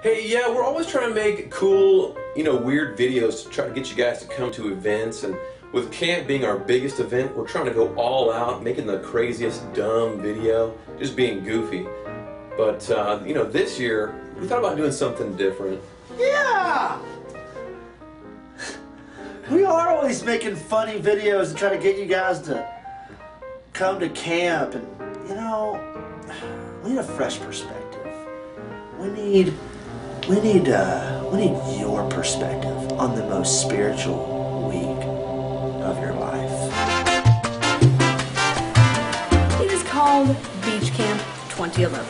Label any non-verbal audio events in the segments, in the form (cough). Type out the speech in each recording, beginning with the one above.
Hey, yeah, we're always trying to make cool, you know, weird videos to try to get you guys to come to events. And with camp being our biggest event, we're trying to go all out, making the craziest dumb video, just being goofy. But, uh, you know, this year, we thought about doing something different. Yeah! (laughs) We are always making funny videos and try to get you guys to come to camp and, you know, (sighs) we need a fresh perspective. We need, we need, uh, we need your perspective on the most spiritual week of your life. It is called Beach Camp 2011.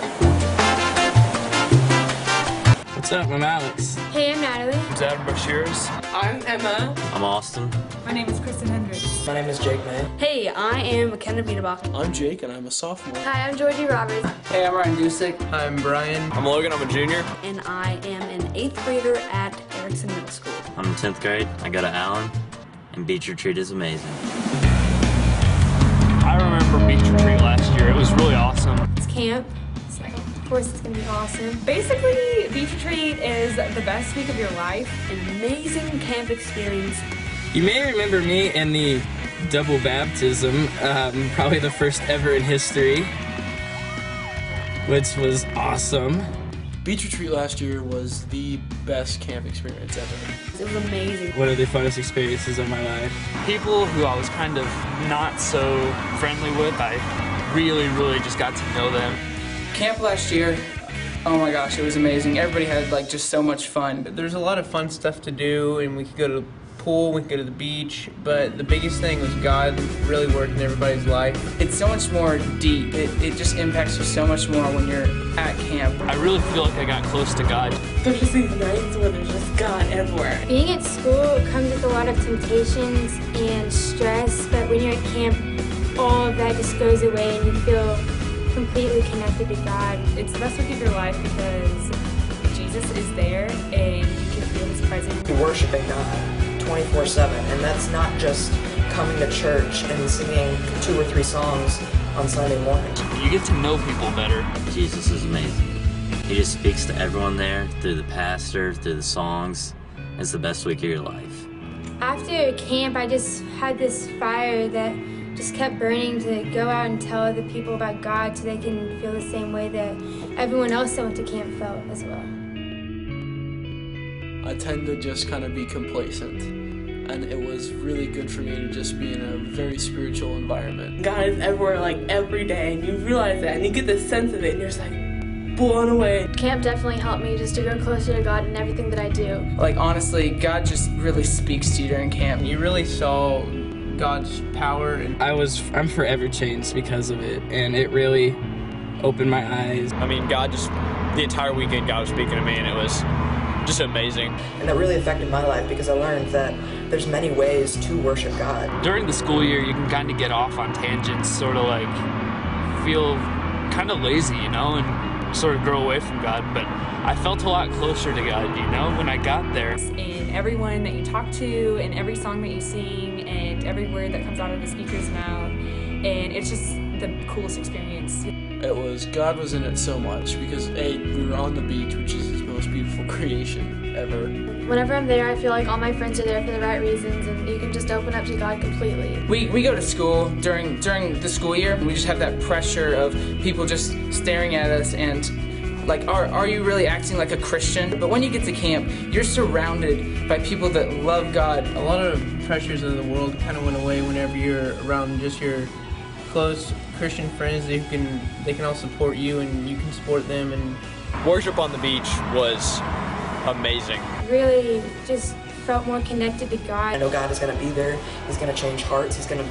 What's up? I'm Alex. Hey, I'm Natalie. I'm Adam Brashears. I'm Emma. I'm Austin. My name is Kristen Hendricks. My name is Jake May. Hey, I am McKenna Biederbach. I'm Jake and I'm a sophomore. Hi, I'm Georgie Roberts. Hey, I'm Ryan Dusick. Hi, I'm Brian. I'm Logan. I'm a junior. And I am an eighth grader at Ereckson Middle School. I'm in 10th grade. I go to Allen. And beach retreat is amazing. I remember beach retreat last year. It was really awesome. It's camp. So, of course, it's going to be awesome. Basically, beach retreat is the best week of your life. An amazing camp experience. You may remember me in the double baptism, um, probably the first ever in history, which was awesome. Beach retreat last year was the best camp experience ever. It was amazing. One of the funnest experiences of my life. People who I was kind of not so friendly with, I really, really just got to know them. Camp last year, oh my gosh, it was amazing. Everybody had like just so much fun. There's a lot of fun stuff to do, and we could go to the pool, we could go to the beach, but the biggest thing was God really worked in everybody's life. It's so much more deep. It, it just impacts you so much more when you're at camp. I really feel like I got close to God. There's just these nights where there's just God everywhere. Being at school comes with a lot of temptations and stress, but when you're at camp, all of that just goes away and you feel completely connected to God. It's the best week of your life because Jesus is there and you can feel His presence. Worshiping God 24 7, and that's not just coming to church and singing two or three songs on Sunday morning. You get to know people better. Jesus is amazing. He just speaks to everyone there through the pastor, through the songs. It's the best week of your life. After camp, I just had this fire that just kept burning to go out and tell other people about God so they can feel the same way that everyone else that went to camp felt as well. I tend to just kind of be complacent, and it was really good for me to just be in a very spiritual environment. God is everywhere, like every day, and you realize that, and you get the sense of it, and you're just like blown away. Camp definitely helped me just to grow closer to God in everything that I do. Like, honestly, God just really speaks to you during camp. You really saw God's power, and I was, I'm forever changed because of it, and it really opened my eyes. I mean, God just, the entire weekend, God was speaking to me, and it was just amazing. And that really affected my life because I learned that there's many ways to worship God. During the school year, you can kind of get off on tangents, sort of like feel kind of lazy, you know, and sort of grow away from God. But I felt a lot closer to God, you know, when I got there. And everyone that you talk to, and every song that you sing, and every word that comes out of the speaker's mouth, and it's just the coolest experience. It was, God was in it so much because A, we were on the beach, which is His most beautiful (laughs) creation ever. Whenever I'm there, I feel like all my friends are there for the right reasons, and you can just open up to God completely. We, we go to school during during the school year. We just have that pressure of people just staring at us and like, are, are you really acting like a Christian? But when you get to camp, you're surrounded by people that love God. a lot of pressures of the world kind of went away whenever you're around just your close Christian friends they can they can all support you and you can support them and Worship on the beach was amazing. Really just felt more connected to God. I know God is going to be there. He's going to change hearts. He's going to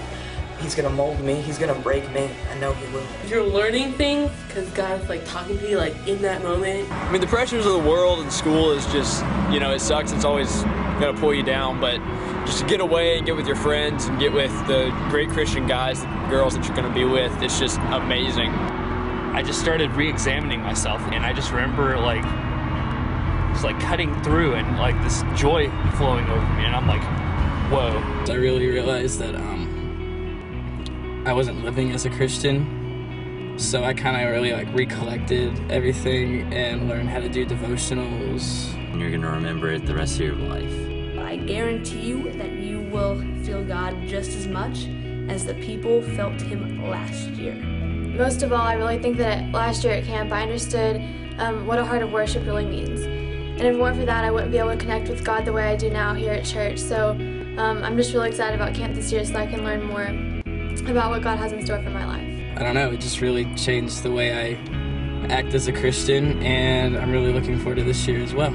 He's going to mold me. He's going to break me. I know He will. You're learning things because God's like talking to you like in that moment. I mean, the pressures of the world and school is just, you know, it sucks. It's always going to pull you down, but just to get away and get with your friends and get with the great Christian guys, and girls that you're going to be with, it's just amazing. I just started re-examining myself, and I just remember like, just like cutting through and like this joy flowing over me, and I'm like, whoa. I really realized that um, I wasn't living as a Christian, So I kind of really like recollected everything and learned how to do devotionals. And you're gonna remember it the rest of your life. I guarantee you that you will feel God just as much as the people felt Him last year. Most of all, I really think that last year at camp, I understood um, what a heart of worship really means. And if it weren't for that, I wouldn't be able to connect with God the way I do now here at church. So um, I'm just really excited about camp this year so I can learn more about what God has in store for my life. I don't know, it just really changed the way I act as a Christian, and I'm really looking forward to this year as well.